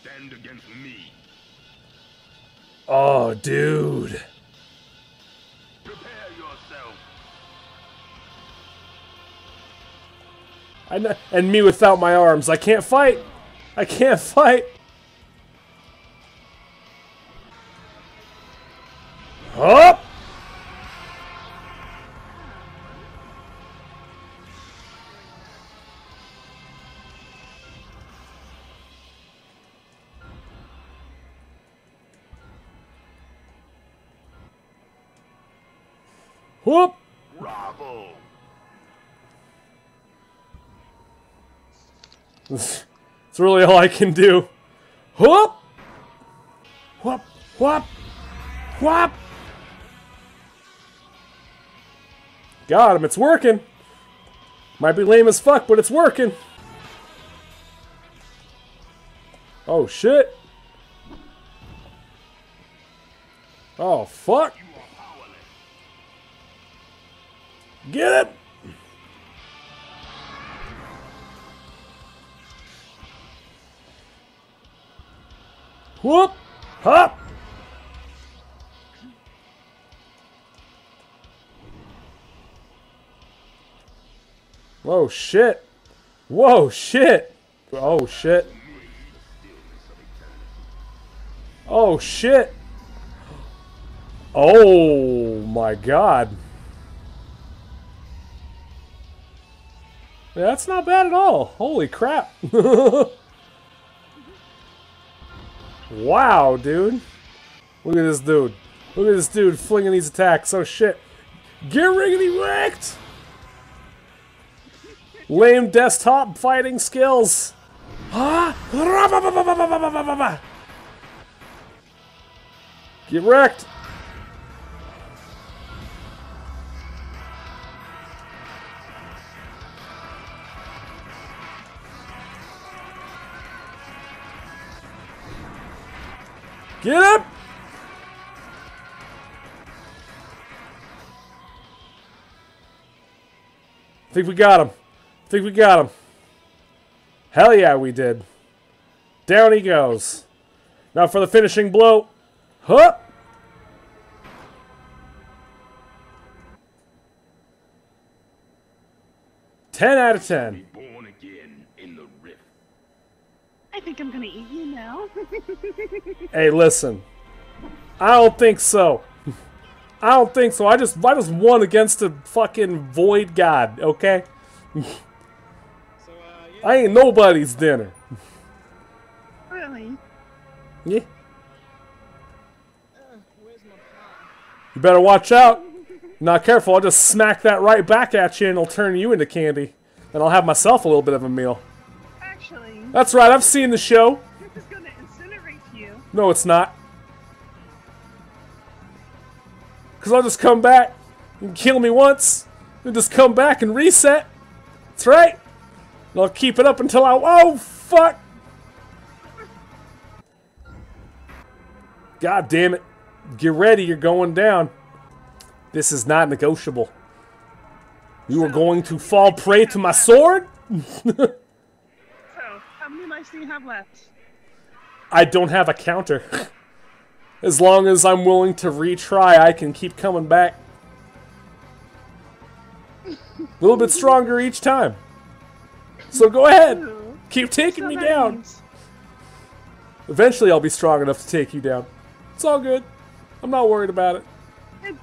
stand against me. Oh, dude. Prepare yourself. And, and me without my arms. I can't fight. I can't fight. Whoop. Bravo. It's really all I can do. Whoop! Whoop! Whoop! Whoop! Got him, it's working. Might be lame as fuck, but it's working. Oh shit. Oh fuck. Get it! Whoop! Hop! Whoa, shit! Whoa, shit! Oh, shit! Oh, shit! Oh, my God. Yeah, that's not bad at all. Holy crap. wow, dude. Look at this dude. Look at this dude flinging these attacks. Oh, shit. Get riggedy wrecked! Lame desktop fighting skills. Huh? Get wrecked. Get up! Think we got him. Think we got him. Hell yeah, we did. Down he goes. Now for the finishing blow. Hup! Ten out of ten. Be born again in the rift. I think I'm gonna eat you now. Hey, listen. I don't think so. I don't think so. I just I just won against a fucking void god, okay? So, uh, yeah. I ain't nobody's dinner. really? Yeah. Uh, where's my pie? You better watch out. Not careful, I'll just smack that right back at you and it'll turn you into candy. And I'll have myself a little bit of a meal. That's right, I've seen the show. this is gonna incinerate you. No, it's not. Because I'll just come back and kill me once, and just come back and reset. That's right. And I'll keep it up until I. Oh, fuck! God damn it. Get ready, you're going down. This is not negotiable. You are going to fall prey to my sword? So, how many lives do you have left? I don't have a counter. As long as I'm willing to retry, I can keep coming back. A little bit stronger each time. So go ahead. Keep taking So me down. means- Eventually, I'll be strong enough to take you down. It's all good. I'm not worried about it. It,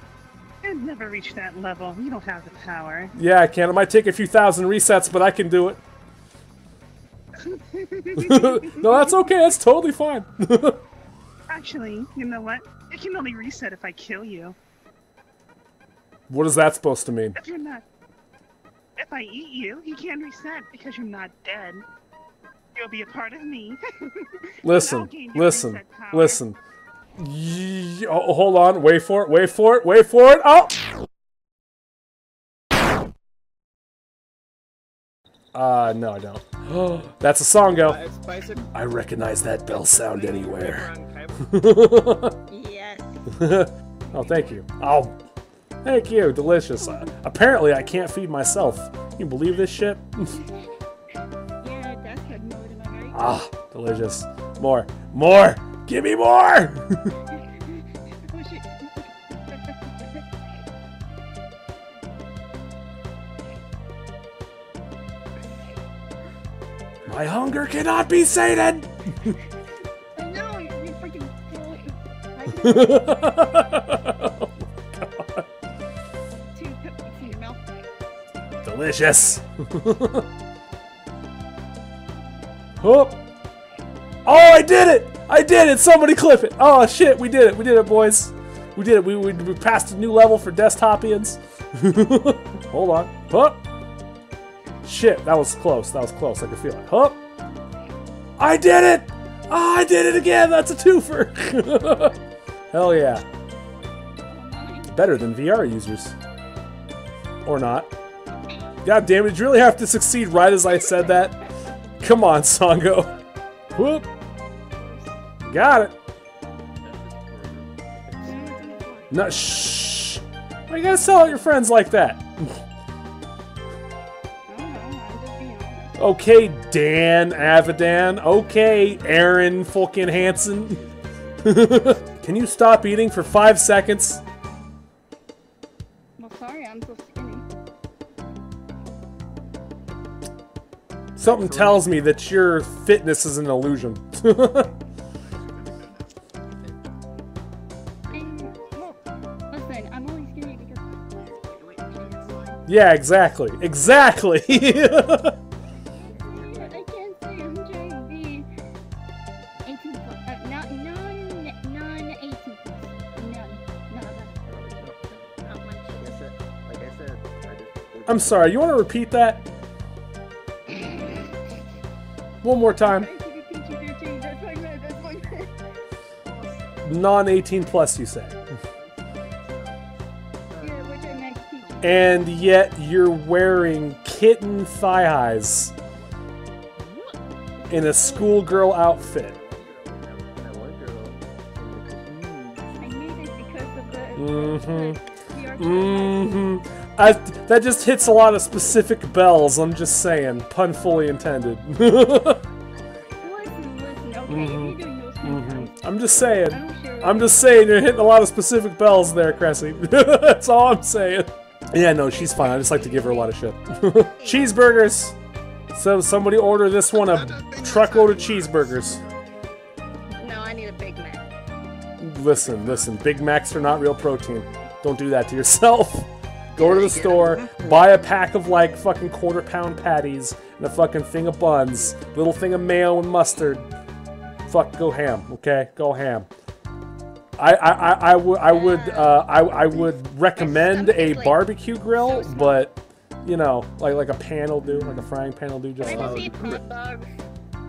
it never reached that level. You don't have the power. Yeah, I can. It might take a few thousand resets, but I can do it. no, that's okay. That's totally fine. Actually, you know what? It can only reset if I kill you. what is that supposed to mean? If you're not. If I eat you, you can't reset because you're not dead. You'll be a part of me. Listen, listen, listen. Ye- oh, hold on, wait for it, wait for it, wait for it. Oh! Uh, no, I don't. That's a song Uh, go. I recognize that bell sound anywhere. Yes. oh, thank you. Oh, thank you. Delicious. Uh, apparently, I can't feed myself. You believe this shit? Yeah, that's good mode, am I right? ah, delicious. More, more. Give me more. hunger cannot be sated! Oh no, you freaking kill it. I can two cupcakes in your mouth. Delicious. oh. oh, I did it! I did it! Somebody clip it! Oh shit, we did it! We did it, boys! We did it. We, we, we passed a new level for desktopians. Hold on. Huh? Shit, that was close. That was close. I could feel it. Huh? I did it! Ah, I did it again! That's a twofer! Hell yeah. Better than VR users. Or not. God damn it, you really have to succeed right as I said that? Come on, Songo. Whoop. Got it. No, shh. Why you gotta sell out your friends like that? Okay, Dan Avidan. Okay, Arin fucking Hanson. Can you stop eating for five seconds? Well, sorry, I'm so skinny. Something tells me that your fitness is an illusion. I'm, well, listen, I'm only skinny because yeah, exactly. Exactly. I'm sorry, you want to repeat that? One more time. Trying to be PG-13, that's what I meant, that's what I meant. Non 18 plus, you say. And yet you're wearing kitten thigh highs in a schoolgirl outfit. One girl. I made it because of the. We are Mm hmm. I, that just hits a lot of specific bells, I'm just saying. Pun fully intended. Listen, listen, okay, if you're doing those kind of things, I'm just saying. I don't share I'm just saying you're hitting a lot of specific bells there, Cressy. That's all I'm saying. Yeah, no, she's fine. I just like to give her a lot of shit. cheeseburgers. So somebody order this one a truckload of cheeseburgers. No, I need a Big Mac. Listen, listen. Big Macs are not real protein. Don't do that to yourself. Go to the store, buy a pack of like fucking quarter pound patties and a fucking thing of buns, little thing of mayo and mustard. Fuck, go ham, okay? Go ham. I I, I, I would I would uh, I, I would recommend a barbecue grill, but you know, like like a pan will do, like a frying pan will do just I fine. eat hot dogs.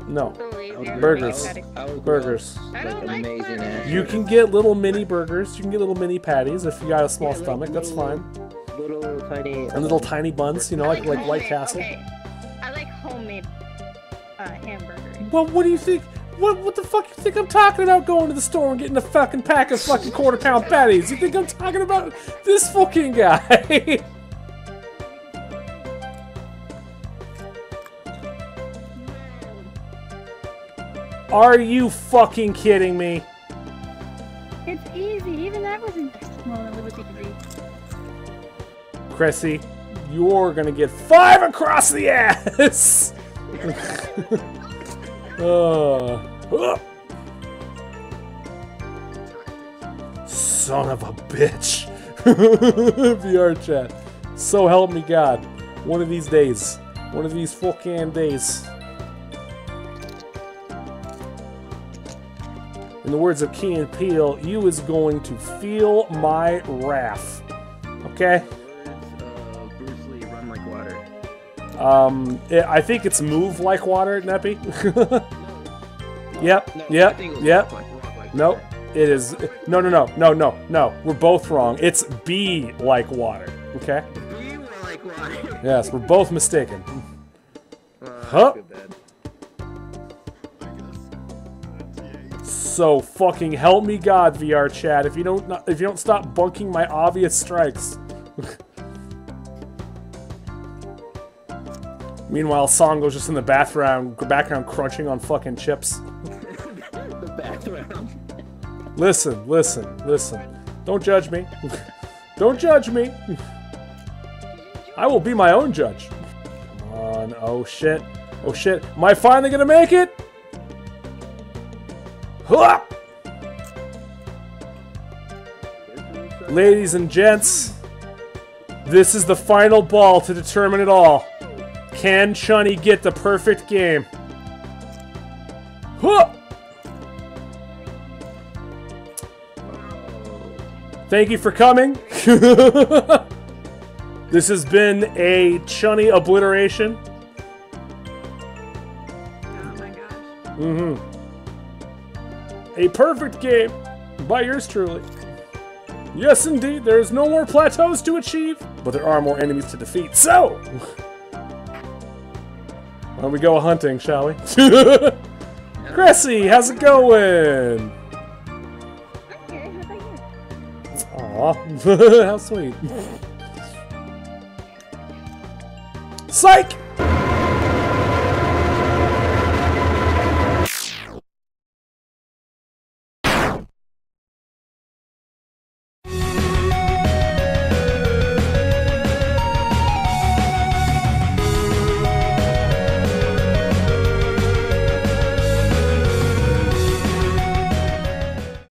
No, So lazy. I'm Burgers. pathetic. I would Burgers. grow I don't like like amazing you can get little mini burgers. You can get little mini patties if you got a small stomach. That's little- fine. Tiny. And little tiny buns, you know, I like like White Castle. Okay. I like homemade uh, hamburgers. Well, what do you think? What what the fuck you think I'm talking about going to the store and getting a fucking pack of fucking quarter pound patties? You think I'm talking about this fucking guy? Are you fucking kidding me? It's easy. Even that wasn't Cressy, you're gonna get five across the ass! uh, uh. Son of a bitch. VR chat. So help me God. One of these days. One of these fucking days. In the words of Key and Peele, you is going to feel my wrath. Okay? Um, it, I think it's move like water, Neppy. yep, No, I yep, was yep. like, like Nope. water. It is. No, no, no, no, no, no. We're both wrong. It's be like water. Okay? Be like water. Yes, we're both mistaken. Uh, Huh? So fucking help me God, VR chat. If you don't, if you don't stop bunking my obvious strikes. Meanwhile, Song Songo's just in the background, background crunching on fucking chips. the background. Listen, listen, listen. Don't judge me. Don't judge me. I will be my own judge. Come on. Oh shit. Oh shit. Am I finally gonna make it? Huh! Ladies and gents, this is the final ball to determine it all. Can Chunny get the perfect game? Huh! Thank you for coming. this has been a Chunny obliteration. Oh my gosh. Mm-hmm. A perfect game by yours truly. Yes, indeed, there is no more plateaus to achieve, but there are more enemies to defeat. So, why we go hunting, shall we? Cressy, how's it going? Aw, how sweet. Psych!